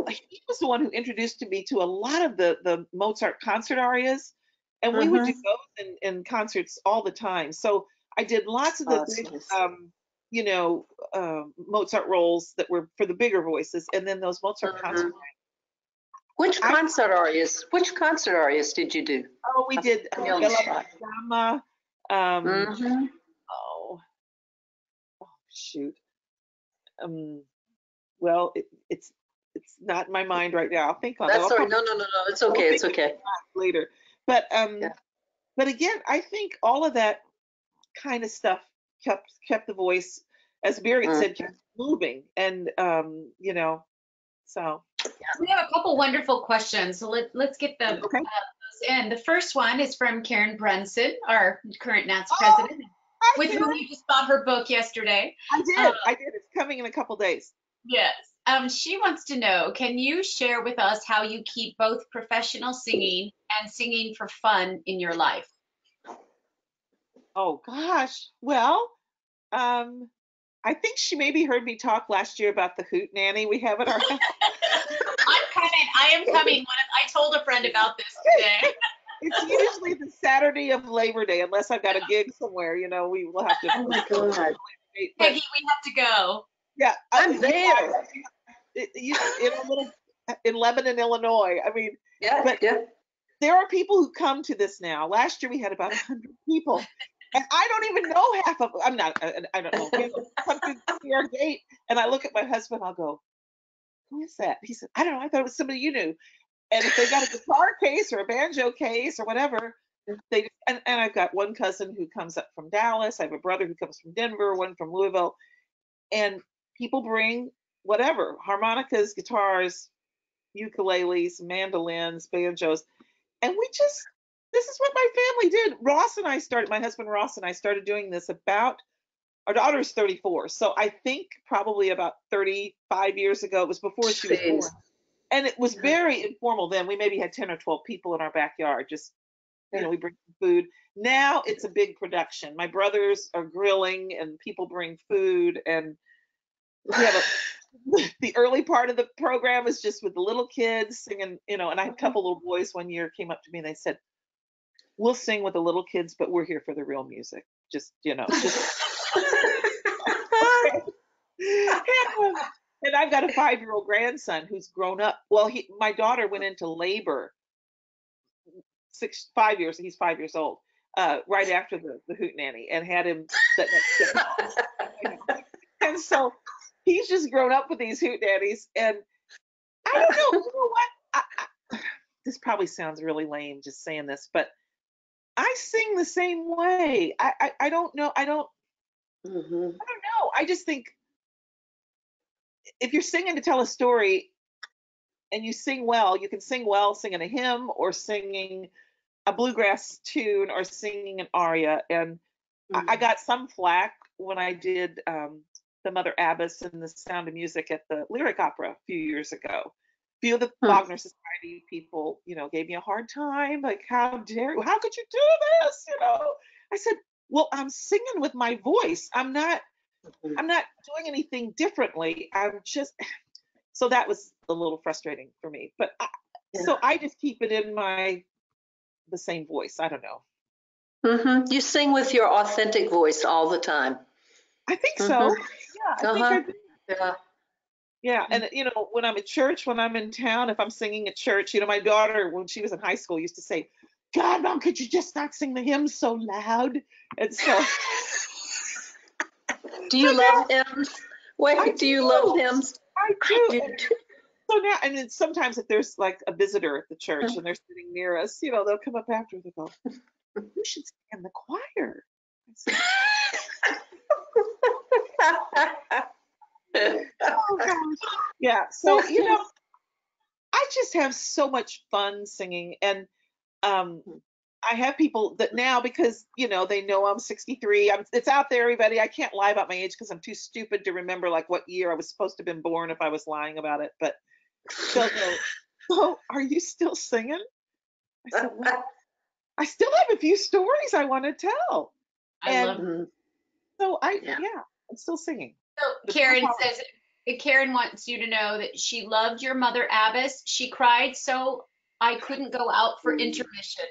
he was the one who introduced me to a lot of the the Mozart concert arias, and we would do Mhm. those in, in concerts all the time. So I did lots of the big, um, you know, um Mozart roles that were for the bigger voices, and then those Mozart Mhm. concert. Which I- concert arias, which concert arias did you do? Oh, we did uh, Really Bella shy. Drama. Um, Mhm. Shoot. Um, well, it, it's it's not in my mind right now. I'll think on it. That's I'll all right. No, no, no, no. It's okay. It's okay. later. But um, Yeah. but again, I think all of that kind of stuff kept kept the voice, as Birgit said, kept moving, and um, you know, so We have a couple wonderful questions, so let, let's get them okay. uh, those in. The first one is from Karen Brunssen, our current NATS Oh, president, Hi, with whom you just bought her book yesterday. I did. uh, I did. It's coming in a couple days. Yes. Um, she wants to know, can you share with us how you keep both professional singing and singing for fun in your life? Oh gosh. Well, um, I think she maybe heard me talk last year about the hoot nanny we have at our house. I'm coming. I am coming. One of- I told a friend about this today. It's usually the Saturday of Labor Day, unless I've got a gig somewhere. You know, we will have to. Oh my God. But Peggy, we have to go. yeah, I'm uh, you there. guys, it- you- in a little in Lebanon, Illinois. I mean, Yeah, But- yeah. there are people who come to this now. Last year we had about 100 people. And I don't even know half of I'm not, I, I don't know. People come to our gate and I look at my husband, I'll go, who is that? He said, I don't know. I thought it was somebody you knew. And if they got a guitar case or a banjo case or whatever, they and, and I've got one cousin who comes up from Dallas. I have a brother who comes from Denver, one from Louisville. And people bring whatever, harmonicas, guitars, ukuleles, mandolins, banjos. And we just, this is what my family did. Ross and I started, my husband Ross and I started doing this about, our daughter's 34. So I think probably about 35 years ago. It was before she was born. And it was very informal then. We maybe had 10 or 12 people in our backyard, just, you know, we bring food. Now it's a big production. My brothers are grilling and people bring food and we have a the early part of the program is just with the little kids singing, you know, and I had a mm-hmm. couple little boys one year came up to me and they said, We'll sing with the little kids, but we're here for the real music. Just, you know, just and I've got a five-year-old grandson who's grown up. Well, he my daughter went into labor six five years, he's five years old, uh, right after the, the hoot nanny and had him set up and so he's just grown up with these hoot nannies and i don't know you know what I, I, this probably sounds really lame just saying this but i sing the same way i i, I don't know i don't Mhm. i don't know i just think if you're singing to tell a story and you sing well you can sing well singing a hymn or singing a bluegrass tune or singing an aria and I, I got some flack when I did um, the Mother Abbess and the Sound of Music at the Lyric Opera a few years ago. A few of the Hmm. Wagner Society people, you know, gave me a hard time, like, how dare you? How could you do this? You know, I said, well, I'm singing with my voice. I'm not. I'm not doing anything differently. I'm just. So that was a little frustrating for me, but I, so I just keep it in my the same voice. I don't know. Mhm. You sing with your authentic voice all the time. I think so. Mhm. Yeah, I think I Uh-huh. do. Yeah. Yeah, and you know, when I'm at church, when I'm in town, if I'm singing at church, you know, my daughter, when she was in high school, used to say, "God, mom, could you just not sing the hymns so loud?" And so, Do you now- love hymns? Wait, I do you love hymns? I I do. do too. so now, and then sometimes if there's like a visitor at the church Uh-huh. and they're sitting near us, you know, they'll come up after and they'll go, "You should sing in the choir." I "Oh gosh." Yeah. So you know, I just have so much fun singing, and um, I have people that now because you know they know I'm 63. I'm it's out there, everybody. I can't lie about my age because I'm too stupid to remember like what year I was supposed to have been born if I was lying about it. But they'll go, so are you still singing? I said, well, I still have a few stories I want to tell. I And- love Mhm. So I, Yeah. yeah, I'm still singing. So The Karen says, Karen wants you to know that she loved your mother Abbess. She cried so I couldn't go out for intermission.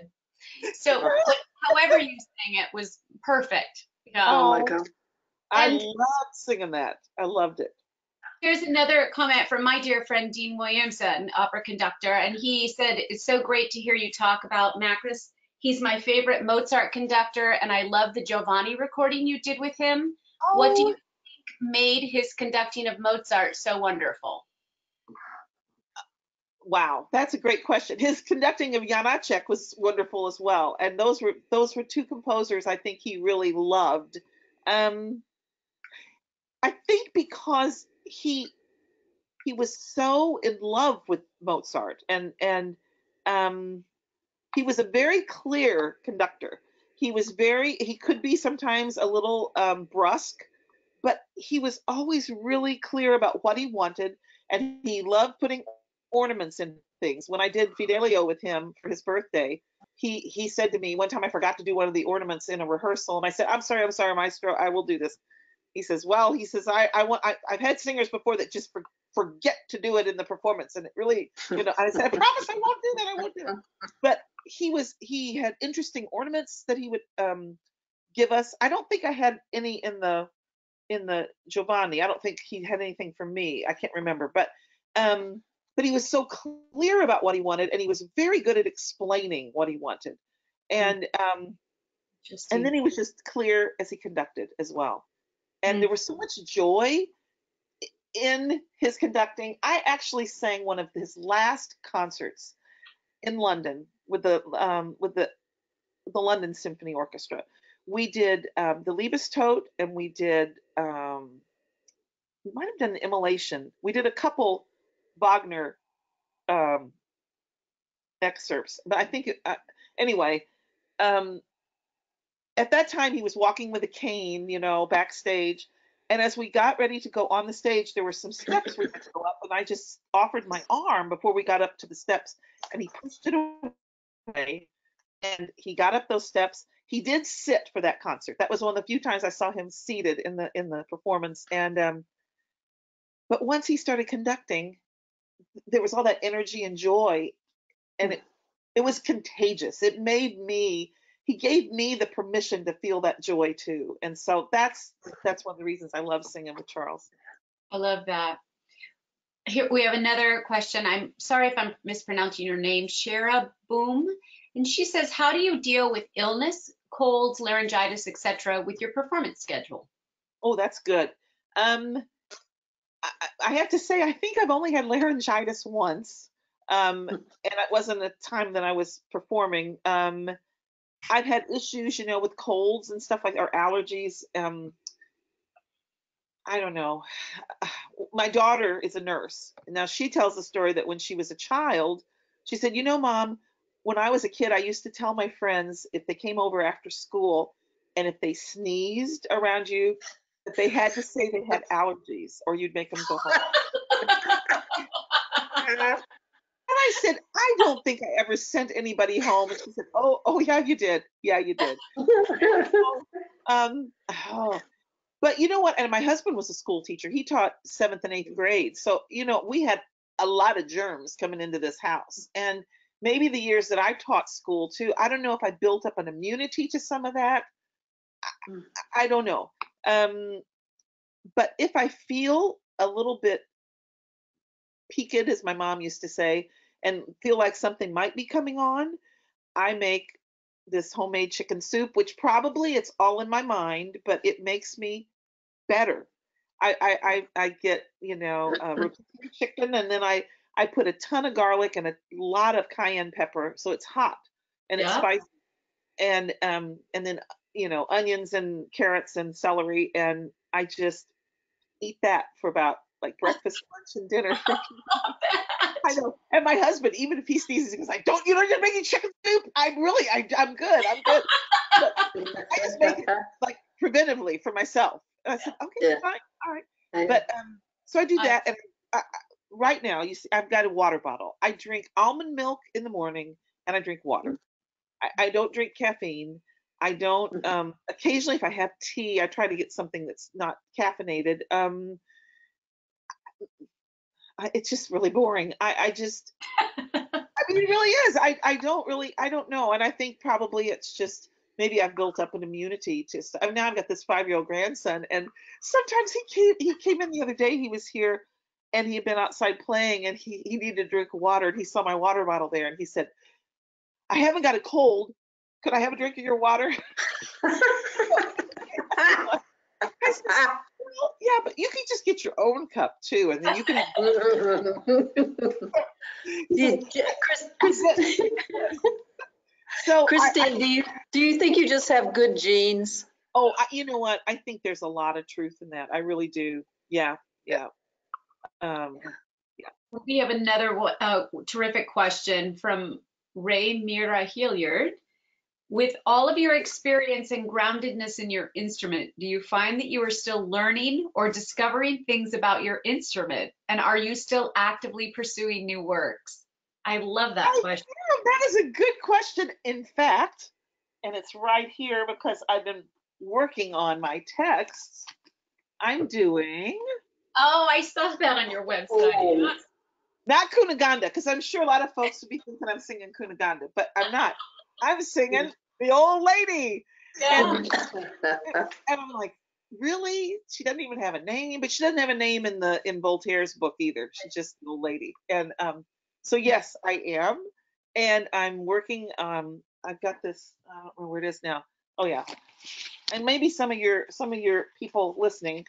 So however you sang it was perfect. Yeah. Oh my Oh. God. I And- loved singing that. I loved it. Here's another comment from my dear friend Dean Williamson, opera conductor, and he said, It's so great to hear you talk about Mackerras. He's my favorite Mozart conductor, and I love the Giovanni recording you did with him. What do oh. you think made his conducting of Mozart so wonderful? Wow, that's a great question. His conducting of Janacek was wonderful as well, and those were those were two composers I think he really loved. Um, I think because he he was so in love with Mozart, and and um, he was a very clear conductor. He was very he could be sometimes a little um, brusque, but he was always really clear about what he wanted, and he loved putting ornaments and things. When I did Fidelio with him for his birthday, he he said to me one time I forgot to do one of the ornaments in a rehearsal, and I said, "I'm sorry, I'm sorry, Maestro, I will do this." He says, "Well, he says I I want I, I've had singers before that just for, forget to do it in the performance, and it really you know." I said, "I promise I won't do that. I won't do that." But he was he had interesting ornaments that he would um give us. I don't think I had any in the in the Giovanni. I don't think he had anything for me. I can't remember, but um but he was so clear about what he wanted and he was very good at explaining what he wanted. And um and then he was just clear as he conducted as well. And Mm. there was so much joy in his conducting. I actually sang one of his last concerts in london with the um with the the london symphony orchestra. We did um the liebestod and we did um we might have done the immolation. We did a couple wagner um excerpts but i think uh, anyway um at that time he was walking with a cane you know backstage and as we got ready to go on the stage there were some steps we had to go up and i just offered my arm before we got up to the steps and he pushed it away and he got up those steps. He did sit for that concert. That was one of the few times i saw him seated in the in the performance and um but once he started conducting there was all that energy and joy and it it was contagious it made me he gave me the permission to feel that joy too and so that's that's one of the reasons i love singing with charles I love that. Here we have another question. I'm sorry if I'm mispronouncing your name, Shara Boom. And she says, How do you deal with illness, colds, laryngitis, etc., with your performance schedule? oh that's good um I, have to say i think i've only had laryngitis once um and it wasn't a time that i was performing um i've had issues you know with colds and stuff like or allergies um I don't know. My daughter is a nurse. Now she tells the story that when she was a child, she said, "You know, mom, when I was a kid, I used to tell my friends if they came over after school and if they sneezed around you, they had to say they had allergies or you'd make them go home." And I said, "I don't think I ever sent anybody home." And she said, "Oh, oh yeah, you did. Yeah, you did." Um, oh, but you know what? And my husband was a school teacher. He taught seventh and eighth grade. So, you know, we had a lot of germs coming into this house. And maybe the years that I taught school too, I don't know if I built up an immunity to some of that. I. I don't know. Um, but if I feel a little bit peaked, as my mom used to say, and feel like something might be coming on, I make this homemade chicken soup, which probably it's all in my mind, but it makes me better. I I I, I get you know uh, chicken, and then I I put a ton of garlic and a lot of cayenne pepper, so it's hot and it's spicy, and um and then you know onions and carrots and celery, and I just eat that for about like breakfast, lunch, and dinner. I know. And my husband, even if he sneezes, he goes, "I don't. You know, you're making chicken soup. I'm really, I, I'm good. I'm good. I just make it like preventively for myself." And I said, "Okay, Yeah. fine, all right." But um, so I do I- that, and I, I- right now, you see, I've got a water bottle. I drink almond milk in the morning and I drink water. I, I don't drink caffeine. I don't, Mhm. um, occasionally if I have tea, I try to get something that's not caffeinated. Um, I, it's just really boring. I, I just, I mean, it really is. I, I don't really, I don't know. And I think probably it's just maybe I've built up an immunity to. st- I mean, now I've got this five-year-old grandson, and sometimes he came. He came in the other day. He was here, and he had been outside playing, and he he needed to drink water, and he saw my water bottle there, and he said, "I haven't got a cold. Could I have a drink of your water?" I said, well, yeah, but you can just get your own cup too, and then you can. You- Chris- Chris- So I- I- Christine, do you, do you think you just have good genes? Oh, I, you know what? I think there's a lot of truth in that. I really do. Yeah, yeah. Um, We have another uh, terrific question from Ray Mira Hilliard. With all of your experience and groundedness in your instrument, do you find that you are still learning or discovering things about your instrument? And are you still actively pursuing new works? I love that I question. That is a good question. In fact, and it's right here because I've been working on my texts. I'm doing Oh, I saw that on your website. Oh. not Cunegonde because I'm sure a lot of folks would be thinking I'm singing Cunegonde, but I'm not. I'm singing the old lady. Yeah. And I'm like, really? She doesn't even have a name, but she doesn't have a name in the in Voltaire's book either. She's just an old lady. And um, so yes, I am, and I'm working. Um, I've got this. I don't know where it is now. Oh yeah, and maybe some of your some of your people listening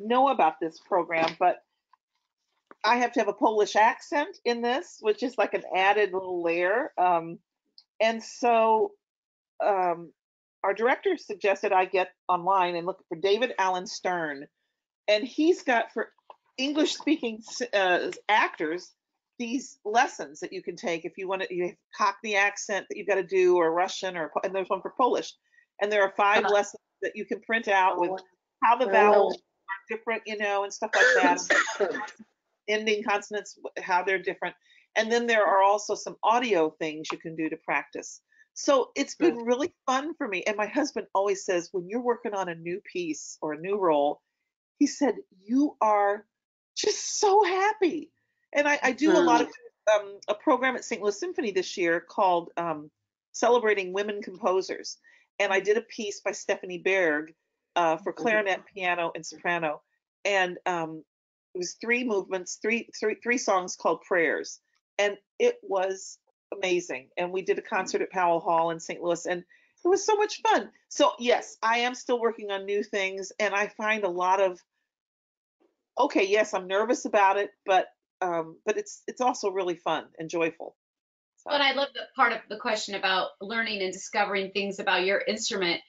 know about this program, but I have to have a Polish accent in this, which is like an added little layer. Um, and so um, our director suggested I get online and look for David Alan Stern, and he's got for English speaking uh, actors these lessons that you can take if you want to you have Cockney accent that you've got to do or Russian or and there's one for Polish, and there are 5 Uh-huh. lessons that you can print out with how the vowels are different, you know, and stuff like that. Ending consonants, how they're different. And then there are also some audio things you can do to practice. So it's been really fun for me. And my husband always says, when you're working on a new piece or a new role, he said, you are just so happy. And I, I do a lot of um, a program at St. Louis Symphony this year called um, Celebrating Women Composers. And I did a piece by Stephanie Berg uh, for clarinet, piano, and soprano. And um, it was three movements, three, three, three songs called Prayers. And it was amazing. And we did a concert at Powell Hall in St. Louis, and it was so much fun. So, yes, I am still working on new things, and I find a lot of, okay, yes, I'm nervous about it, but um, but it's it's also really fun and joyful. So, But I love the part of the question about learning and discovering things about your instrument.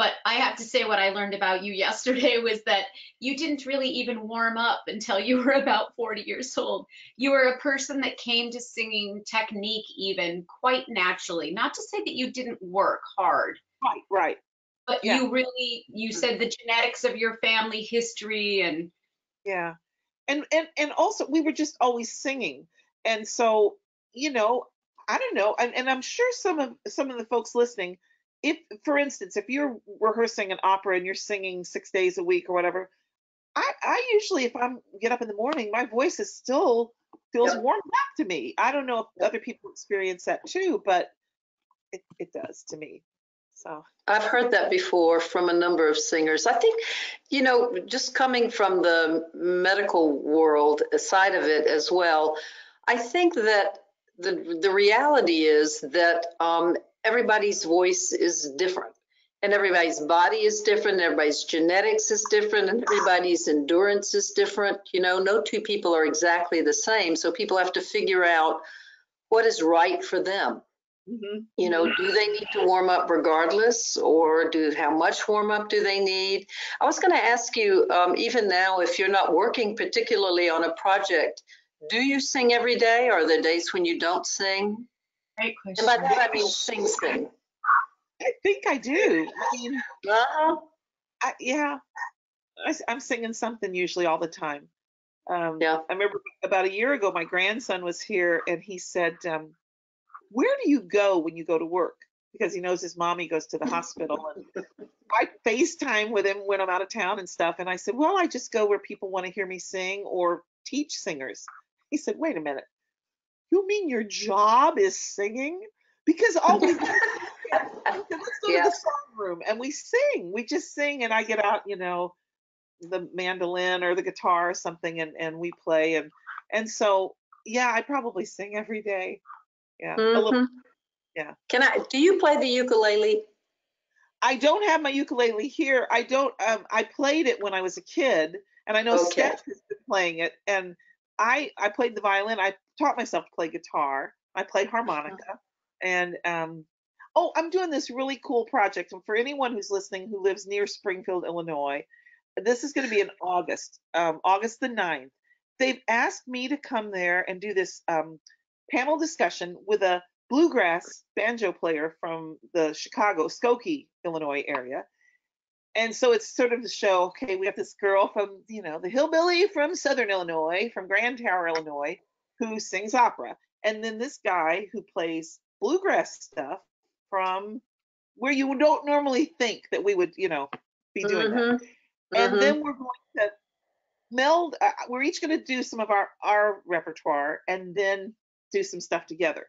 But I have to say, what I learned about you yesterday was that you didn't really even warm up until you were about 40 years old. You were a person that came to singing technique even quite naturally. Not to say that you didn't work hard, right, right. but Yeah. you really, you mm. said the genetics of your family history and Yeah. And and and also we were just always singing. And so, you know, I don't know, and, and I'm sure some of some of the folks listening, if for instance, if you're rehearsing an opera and you're singing six days a week or whatever, I, I usually if I'm get up in the morning, my voice is still feels Yep. warmed up to me. I don't know if other people experience that too, but it, it does to me. So I've heard that before from a number of singers. I think, you know, just coming from the medical world side of it as well, I think that the the reality is that um, everybody's voice is different. And everybody's body is different, everybody's genetics is different, and everybody's endurance is different. You know, no two people are exactly the same. So people have to figure out what is right for them. mhm. You know, do they need to warm up regardless, or do how much warm up do they need? I was going to ask you, um, even now, if you're not working particularly on a project, do you sing every day? Or are there days when you don't sing? Great And by that I mean sing, sing. I think I do. I mean, Uh-huh. I, yeah, I, am singing something usually all the time. Um, Yeah. I remember about a year ago, my grandson was here and he said, um, Where do you go when you go to work? Because he knows his mommy goes to the hospital. And I FaceTime with him when I'm out of town and stuff. And I said, Well, I just go where people want to hear me sing or teach singers. He said, Wait a minute. You mean your job is singing? Because all we do let's go Yeah. to the song room and we sing. We just sing and I get out, you know, the mandolin or the guitar or something and, and we play and and so yeah, I probably sing every day. Yeah. A little, Mhm. yeah. Can I, do you play the ukulele? I don't have my ukulele here. I don't um I played it when I was a kid and I know Okay. Steph has been playing it and I I played the violin. I taught myself to play guitar. I play harmonica and um oh, I'm doing this really cool project and for anyone who's listening who lives near Springfield, Illinois, this is going to be in August, um August the 9th. They've asked me to come there and do this um panel discussion with a bluegrass banjo player from the Chicago, Skokie, Illinois area. And so it's sort of to show, okay, we have this girl from, you know, the hillbilly from Southern Illinois, from Grand Tower, Illinois, who sings opera. And then this guy who plays bluegrass stuff from where you don't normally think that we would, you know, be doing that Mhm. and Mhm. then we're going to meld uh, we're each going to do some of our our repertoire and then do some stuff together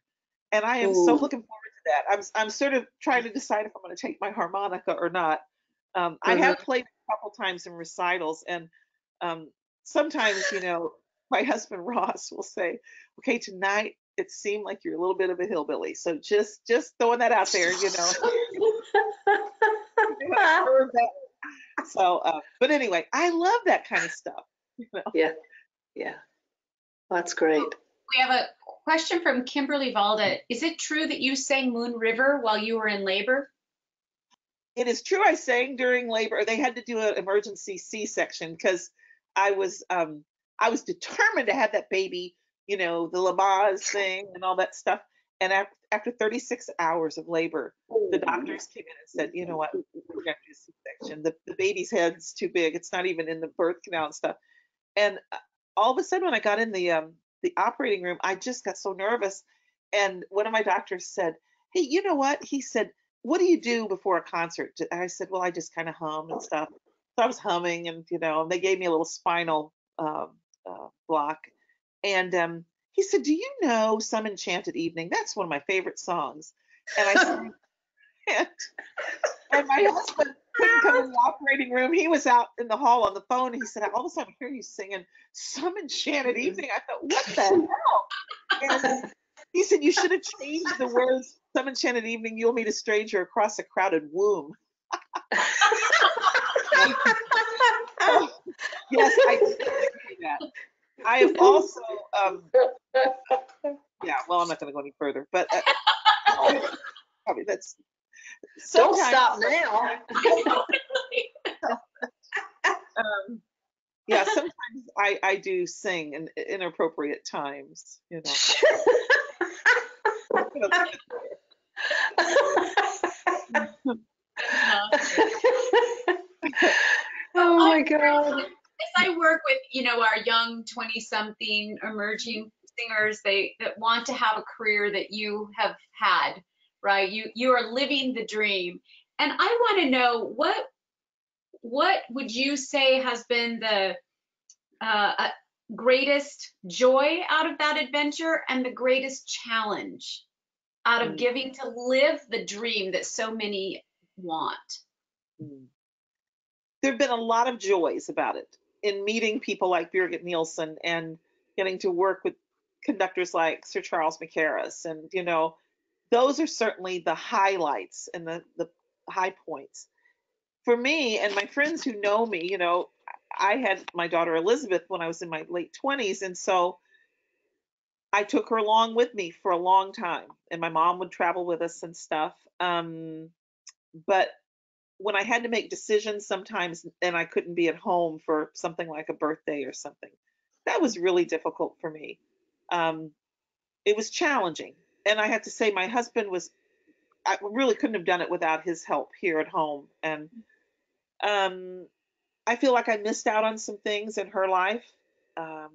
and i am so looking forward to that i'm i'm sort of trying to decide if i'm going to take my harmonica or not um, i have played a couple times in recitals and um, sometimes you know my husband ross will say okay tonight it seemed like you're a little bit of a hillbilly so just just throwing that out there you know I heard that. so uh, but anyway i love that kind of stuff you know? Yeah, yeah. That's great. We have a question from Kimberly Valda. Is it true that you sang Moon River while you were in labor? it is true I sang during labor. They had to do an emergency C-section because I was um I was determined to have that baby, you know, the Lamaze thing and all that stuff. And after, after 36 hours of labor, the doctors came in and said, you know what, we're gonna do a C-section. The the baby's head's too big. It's not even in the birth canal and stuff. And uh, all of a sudden, when I got in the um the operating room, I just got so nervous. And one of my doctors said, hey, you know what? He said, what do you do before a concert? And I said, well, I just kind of hum and stuff. So I was humming, and you know, and they gave me a little spinal um, uh, block. And um, he said, "Do you know Some Enchanted Evening? That's one of my favorite songs." And I said, and, and my husband couldn't come in the operating room. He was out in the hall on the phone. And he said, "All of a sudden, I hear you singing Some Enchanted Evening." I thought, "What the hell?" And he said, "You should have changed the words." Some enchanted evening, you'll meet a stranger across a crowded womb. Yes, I that. I have also, um, yeah. Well, I'm not going to go any further, but uh, probably that's. Don't stop now. Um, yeah, sometimes I I do sing in inappropriate times. You know. Oh my God. I work with, you know, our young 20 something emerging singers, they that want to have a career that you have had, right? You you are living the dream. And I want to know what what would you say has been the uh, uh, greatest joy out of that adventure and the greatest challenge out of Mm. giving to live the dream that so many want? Mm. There have been a lot of joys about it in meeting people like Birgit Nilsson and getting to work with conductors like Sir Charles Mackerras. And, you know, those are certainly the highlights and the, the high points. For me and my friends who know me, you know, I had my daughter Elizabeth when I was in my late 20s. And so I took her along with me for a long time. And my mom would travel with us and stuff. Um, but when I had to make decisions sometimes and I couldn't be at home for something like a birthday or something, that was really difficult for me. Um, it was challenging. And I have to say, my husband was, I really couldn't have done it without his help here at home. And um, I feel like I missed out on some things in her life um,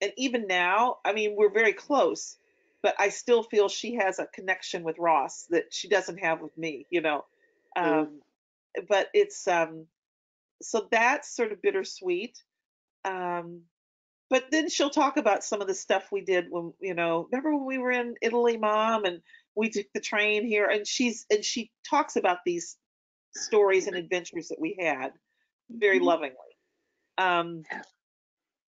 and even now, I mean, we're very close, but I still feel she has a connection with Ross that she doesn't have with me, you know. Mm. Um, but it's um, so that's sort of bittersweet. Um, but then she'll talk about some of the stuff we did when, you know, remember when we were in Italy, Mom, and we took the train here, and she's and she talks about these stories and adventures that we had very Mhm. lovingly. Um,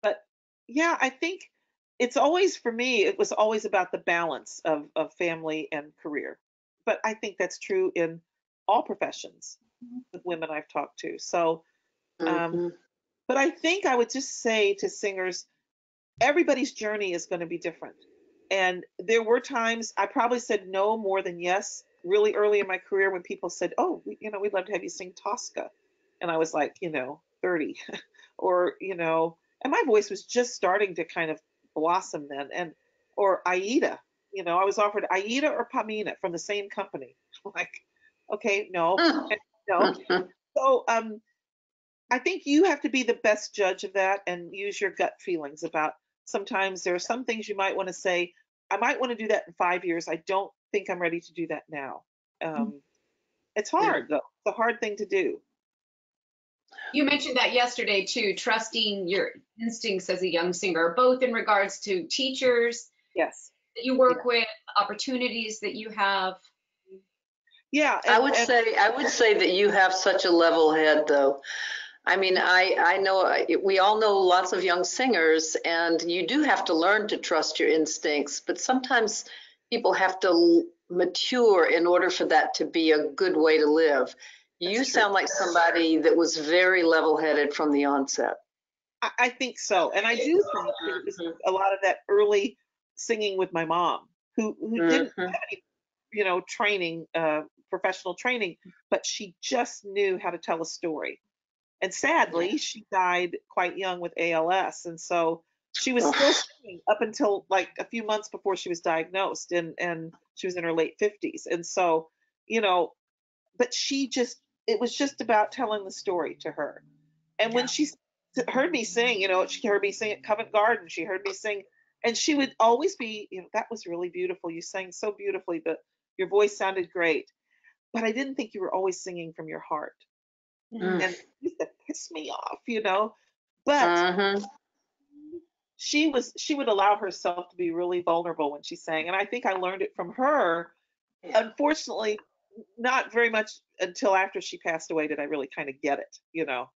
but yeah, I think it's always for me, it was always about the balance of, of family and career. But I think that's true in all professions. With women I've talked to. So, um, Mhm. but I think I would just say to singers, everybody's journey is going to be different. And there were times I probably said no more than yes really early in my career when people said, oh, we, you know, we'd love to have you sing Tosca. And I was like, you know, 30 or, you know, and my voice was just starting to kind of blossom then. And, or Aida, you know, I was offered Aida or Pamina from the same company. Like, okay, no, Mm. No. So, um, I think you have to be the best judge of that and use your gut feelings about sometimes there are some things you might want to say, I might want to do that in five years. I don't think I'm ready to do that now. Um, it's hard though. It's a hard thing to do. You mentioned that yesterday too, trusting your instincts as a young singer, both in regards to teachers Yes. that you work with, opportunities that you have. Yeah. I would and- say, I would say that you have such a level head though. I mean, I, I know, we all know lots of young singers and you do have to learn to trust your instincts, but sometimes people have to mature in order for that to be a good way to live. You true. sound like somebody that was very level headed from the onset. I, I think so. And I do think that it was Mhm. a lot of that early singing with my mom who, who didn't Mhm. have any, you know, training, uh, professional training, but she just knew how to tell a story. And sadly, she died quite young with ALS. And so she was still singing up until like a few months before she was diagnosed and, and she was in her late 50s. And so, you know, but she just, it was just about telling the story to her. And when she heard me sing, you know, she heard me sing at Covent Garden, she heard me sing, and she would always be, you know, that was really beautiful. You sang so beautifully, but your voice sounded great. But I didn't think you were always singing from your heart. Mm. And it used to piss me off, you know. But Mhm. she was she would allow herself to be really vulnerable when she sang. And I think I learned it from her. Yeah. Unfortunately, not very much until after she passed away did I really kind of get it, you know.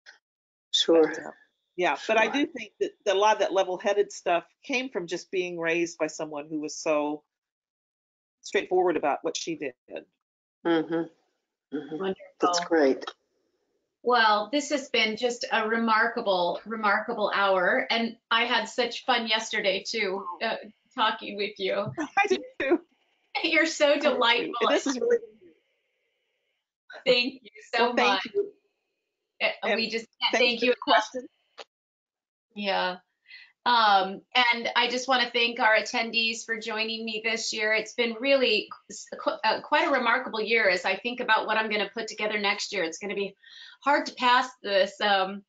Sure. But, uh, yeah, but I do think that, that a lot of that level-headed stuff came from just being raised by someone who was so straightforward about what she did. Mhm. Mhm. Wonderful. That's great. Well, this has been just a remarkable, remarkable hour. And I had such fun yesterday too, uh, talking with you. I did too. You're so delightful. This is really Thank you so well, thank much. you. Uh, We just can't thank you the question. Yeah. Um, and I just want to thank our attendees for joining me this year. It's been really qu- uh, quite a remarkable year as I think about what I'm going to put together next year. It's going to be hard to pass this, um,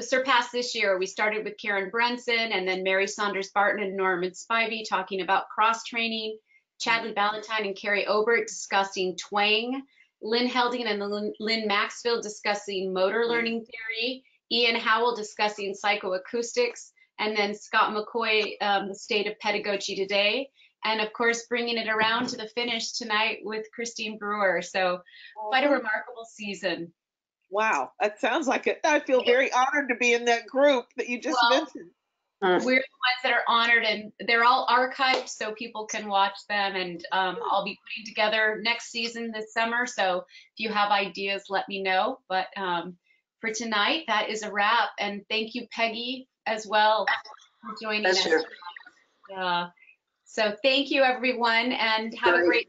surpass this year. We started with Karen Brunssen and then Mary Saunders Barton and Norman Spivey talking about cross training, Chadley Ballantyne and Kerrie Obert discussing twang, Lynn Helding and Lynn, Lynn Maxfield discussing motor learning theory, Ian Howell discussing psychoacoustics, and then Scott McCoy, um, the state of pedagogy today. And of course, bringing it around to the finish tonight with Christine Brewer. So quite a remarkable season. Wow, that sounds like it. I feel very honored to be in that group that you just Well, mentioned. Mm. We're the ones that are honored and they're all archived so people can watch them. And um, I'll be putting together next season this summer. So if you have ideas, let me know. But um, for tonight, that is a wrap. And thank you, Peggy, as well for joining us. Pleasure. Yeah. So thank you, everyone, and have a Great. great